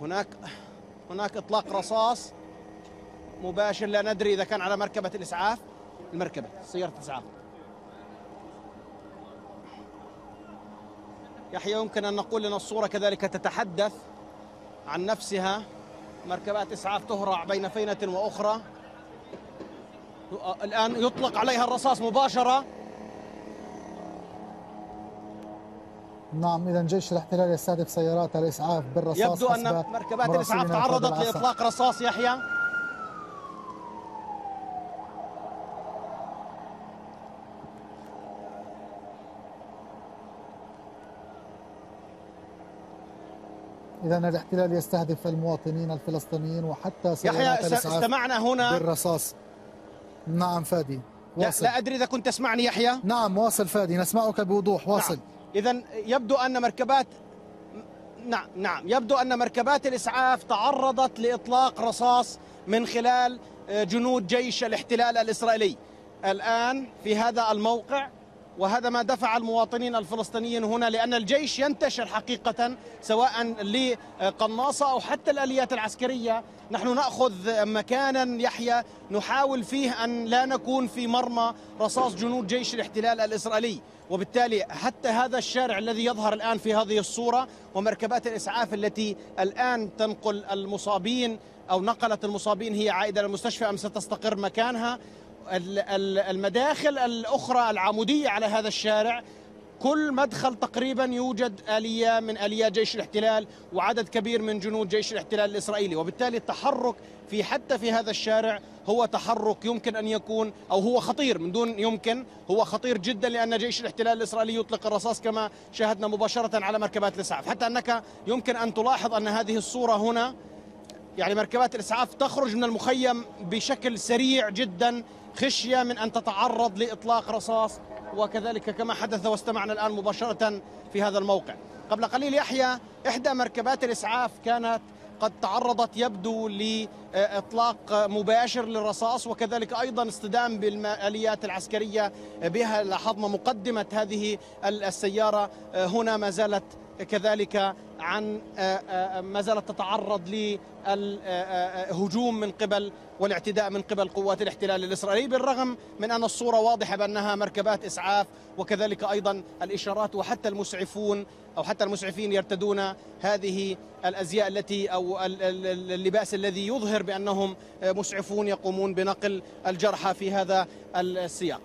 هناك هناك إطلاق رصاص مباشر لا ندري إذا كان على مركبة الإسعاف. المركبة سيارة الإسعاف. يحيى يمكن أن نقول ان الصورة كذلك تتحدث عن نفسها. مركبات إسعاف تهرع بين فينة وأخرى. الآن يطلق عليها الرصاص مباشرة. نعم إذا جيش الاحتلال يستهدف سيارات الإسعاف بالرصاص يبدو أن مركبات الإسعاف تعرضت لإطلاق رصاص يحيى. إذا الاحتلال يستهدف المواطنين الفلسطينيين وحتى سيارات يحيى استمعنا هنا. بالرصاص. نعم فادي واصل. لا, لا أدري إذا كنت تسمعني يحيى. نعم واصل فادي نسمعك بوضوح واصل. نعم. اذا يبدو أن مركبات نعم نعم. يبدو أن مركبات الإسعاف تعرضت لإطلاق رصاص من خلال آه، جنود جيش الاحتلال الإسرائيلي. الآن في هذا الموقع وهذا ما دفع المواطنين الفلسطينيين هنا لأن الجيش ينتشر حقيقة سواء لقناصة أو حتى الآليات العسكرية. نحن نأخذ مكانا يحيى نحاول فيه أن لا نكون في مرمى رصاص جنود جيش الاحتلال الإسرائيلي. وبالتالي حتى هذا الشارع الذي يظهر الآن في هذه الصورة ومركبات الإسعاف التي الآن تنقل المصابين أو نقلت المصابين هي عائدة للمستشفى أم ستستقر مكانها؟ المداخل الأخرى العمودية على هذا الشارع كل مدخل تقريبا يوجد آلية من آليات جيش الاحتلال وعدد كبير من جنود جيش الاحتلال الإسرائيلي. وبالتالي التحرك في حتى في هذا الشارع هو تحرك يمكن أن يكون أو هو خطير. من دون يمكن هو خطير جدا لأن جيش الاحتلال الإسرائيلي يطلق الرصاص كما شاهدنا مباشرة على مركبات الإسعاف. حتى أنك يمكن أن تلاحظ أن هذه الصورة هنا يعني مركبات الإسعاف تخرج من المخيم بشكل سريع جدا خشية من أن تتعرض لإطلاق رصاص وكذلك كما حدث واستمعنا الآن مباشرة في هذا الموقع. قبل قليل يحيى إحدى مركبات الإسعاف كانت قد تعرضت يبدو لإطلاق مباشر للرصاص وكذلك أيضا اصطدام بالآليات العسكرية بها لاحظنا مقدمة هذه السيارة. هنا ما زالت كذلك عن ما زالت تتعرض للهجوم من قبل والاعتداء من قبل قوات الاحتلال الإسرائيلي بالرغم من أن الصورة واضحة بأنها مركبات إسعاف وكذلك أيضا الإشارات وحتى المسعفون أو حتى المسعفين يرتدون هذه الأزياء التي أو اللباس الذي يظهر بأنهم مسعفون يقومون بنقل الجرحى في هذا السياق.